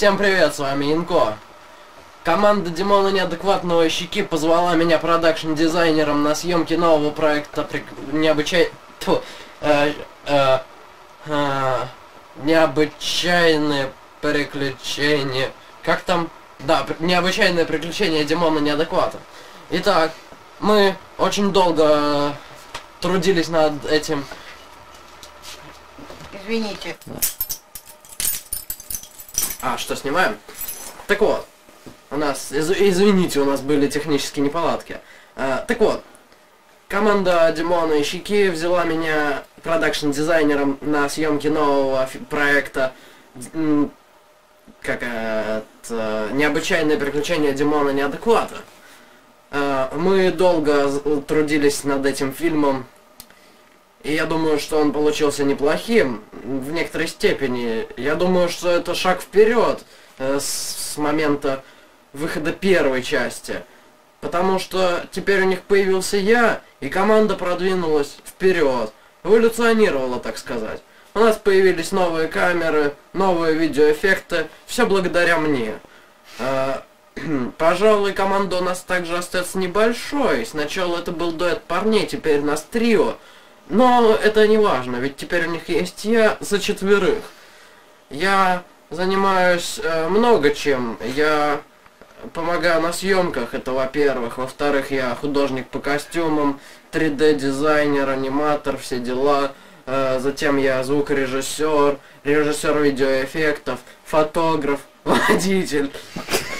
Всем привет, с вами Инко. Команда Димона Неадекватного Щеки позвала меня продакшн-дизайнером на съемки нового проекта прик... необычай... Тьфу, э, э, э, необычайные приключения. Как там? Да, при- необычайное приключение Димона Неадеквата. Итак, мы очень долго трудились над этим Извините. А, что, снимаем? Так вот, у нас, из- извините, у нас были технические неполадки. А, так вот, команда Димона и Щеки взяла меня продакшн-дизайнером на съемки нового проекта как это, необычайное приключение Димона неадеквата. А, мы долго трудились над этим фильмом, и я думаю, что он получился неплохим в некоторой степени. Я думаю, что это шаг вперед э, с, с момента выхода первой части. Потому что теперь у них появился я, и команда продвинулась вперед. Эволюционировала, так сказать. У нас появились новые камеры, новые видеоэффекты. Все благодаря мне. Э, Пожалуй, команда у нас также остается небольшой. Сначала это был дуэт парней, теперь нас трио. Но это не важно, ведь теперь у них есть я за четверых. Я занимаюсь э, много чем. Я помогаю на съемках, это во-первых. Во-вторых, я художник по костюмам, 3D-дизайнер, аниматор, все дела. Э, затем я звукорежиссер, режиссер видеоэффектов, фотограф, водитель.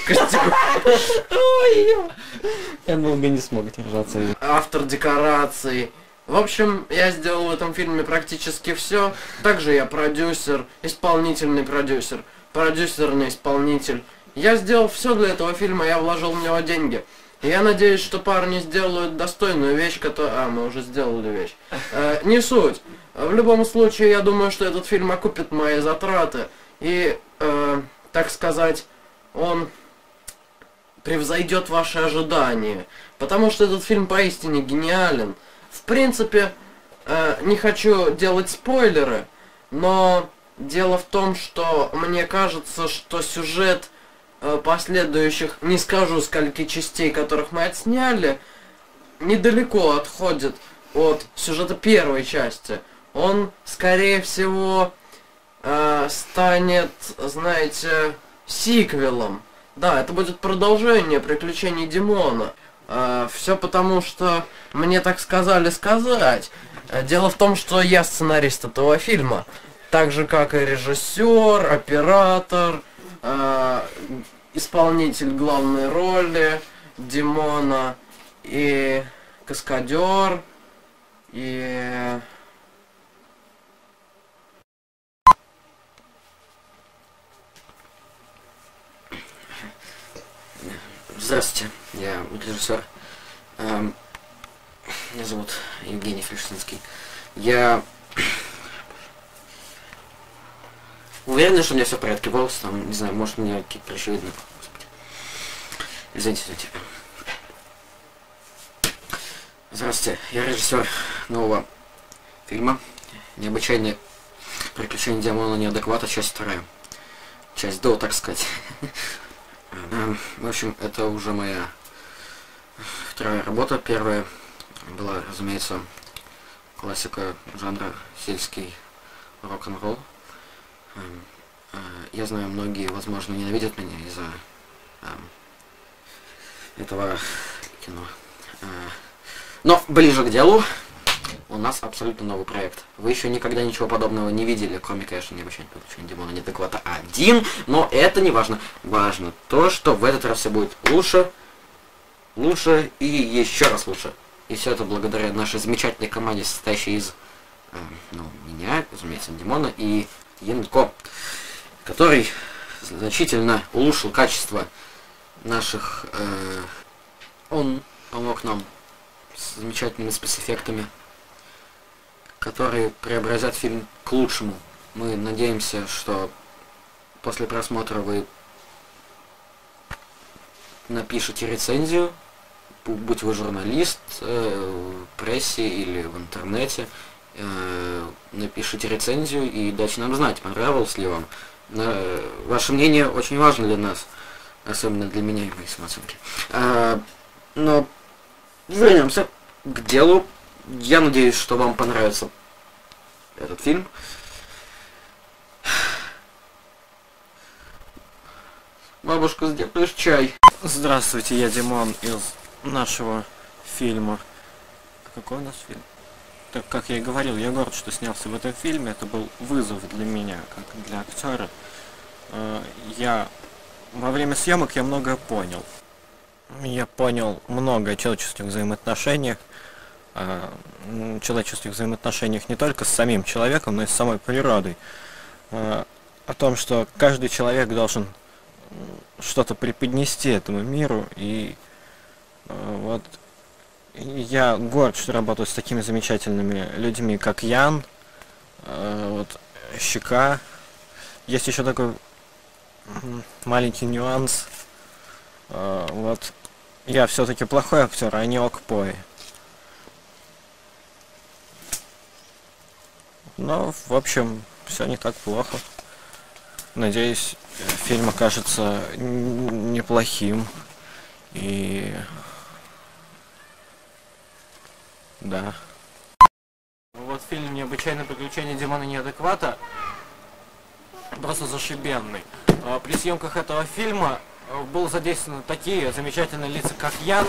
костюм- Я долго не смог держаться. автор декораций. В общем, я сделал в этом фильме практически все. Также я продюсер, исполнительный продюсер, продюсерный исполнитель. Я сделал все для этого фильма, я вложил в него деньги. И я надеюсь, что парни сделают достойную вещь, которую... А, мы уже сделали вещь. Э, не суть. В любом случае, я думаю, что этот фильм окупит мои затраты. И, э, так сказать, он превзойдет ваши ожидания. Потому что этот фильм поистине гениален. В принципе, э, не хочу делать спойлеры, но дело в том, что мне кажется, что сюжет э, последующих, не скажу скольки частей, которых мы отсняли, недалеко отходит от сюжета первой части. Он, скорее всего, э, станет, знаете, сиквелом. Да, это будет продолжение приключений Димона. Все потому, что мне так сказали сказать. Э, Дело в том, что я сценарист этого фильма. Так же, как и режиссер, оператор, э, исполнитель главной роли Димона и каскадер и Здравствуйте, я режиссер. Эм, Меня зовут Евгений Фельштинский. Я уверен, что у меня все в порядке. Волосы там, не знаю, может, у меня какие-то прыщи. Господи. Извините, извините. Здравствуйте, я режиссер нового фильма «Необычайные приключения Диамона неадеквата», часть вторая. Часть до, так сказать. В общем, это уже моя вторая работа. Первая была, разумеется, классика жанра сельский рок-н-ролл. Эм, э, Я знаю, многие, возможно, ненавидят меня из-за эм, этого кино. Э, Но ближе к делу. Нас абсолютно новый проект. Вы еще никогда ничего подобного не видели, кроме, конечно, необычайного приключения Димона Неадеквата один, но это не важно. Важно то, что в этот раз все будет лучше, лучше и еще раз лучше. И все это благодаря нашей замечательной команде, состоящей из э, ну, меня, разумеется, Димона и Янко, который значительно улучшил качество наших... э, он помог нам с замечательными спецэффектами, которые преобразят фильм к лучшему. Мы надеемся, что после просмотра вы напишите рецензию, бу- будь вы журналист э, в прессе или в интернете, э, напишите рецензию и дайте нам знать, понравилось ли вам э, ваше мнение очень важно для нас, особенно для меня и моей самооценки. А, но вернемся к делу. Я надеюсь, что вам понравится этот фильм. Бабушка, сделаешь чай? Здравствуйте, я Димон из нашего фильма. Какой у нас фильм? Так как я и говорил, я горд, что снялся в этом фильме. Это был вызов для меня, как для актера. Э, Я во время съемок я многое понял. Я понял много о человеческих взаимоотношениях, человеческих взаимоотношениях не только с самим человеком, но и с самой природой. Э, О том, что каждый человек должен что-то преподнести этому миру и э, вот я горд, что работаю с такими замечательными людьми, как Ян, вот Щека. Есть еще такой маленький нюанс. Вот я все-таки плохой актер, а не Окпой. Но, в общем, все не так плохо. Надеюсь, фильм окажется неплохим. И... Да. Вот фильм «Необычайное приключение Димона Неадеквата» просто зашибенный. А, При съемках этого фильма э, был задействованы такие замечательные лица, как Ян,